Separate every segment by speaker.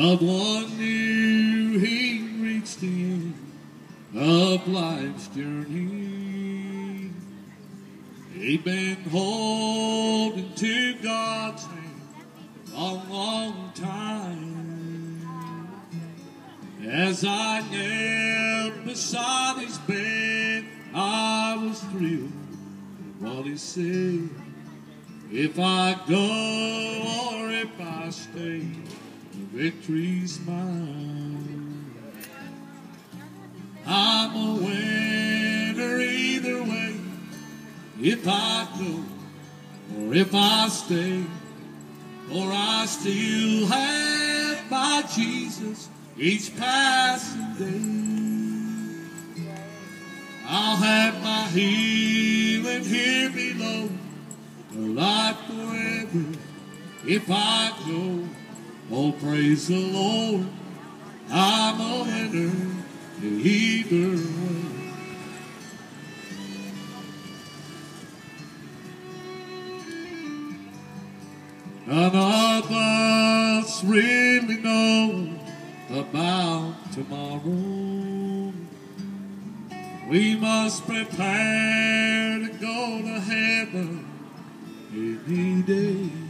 Speaker 1: Loved one knew he reached the end of life's journey. He'd been holding to God's hand a long, time. As I knelt beside his bed, I was thrilled with what he said. If I go or if I stay, victory's mine. I'm a winner either way. If I go or if I stay, for I still have my Jesus each passing day. I'll have my healing here below, a life forever if I go. Oh, praise the Lord, I'm a winner either way. None of us really know about tomorrow. We must prepare to go to heaven any day.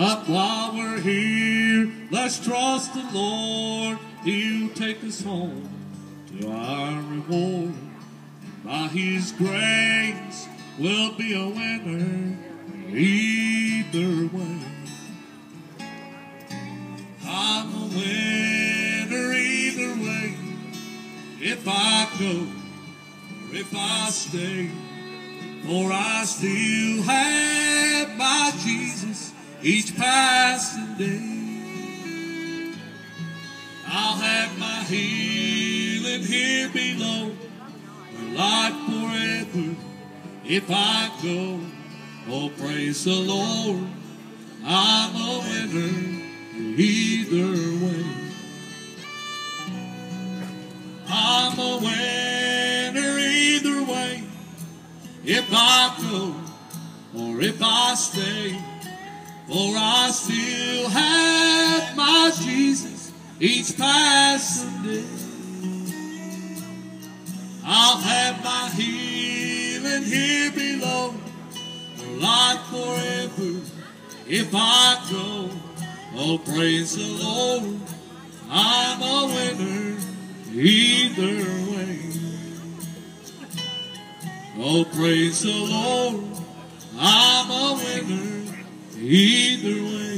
Speaker 1: But while we're here, let's trust the Lord. He'll take us home to our reward. By His grace, we'll be a winner either way. I'm a winner either way. If I go or if I stay, for I still have my Jesus each passing day. I'll have my healing here below, a life forever if I go. Oh, praise the Lord, I'm a winner either way. I'm a winner either way. If I go or if I stay, for I still have my Jesus each passing day. I'll have my healing here below, life forever if I go. Oh, praise the Lord, I'm a winner either way. Oh, praise the Lord, I'm a winner either way.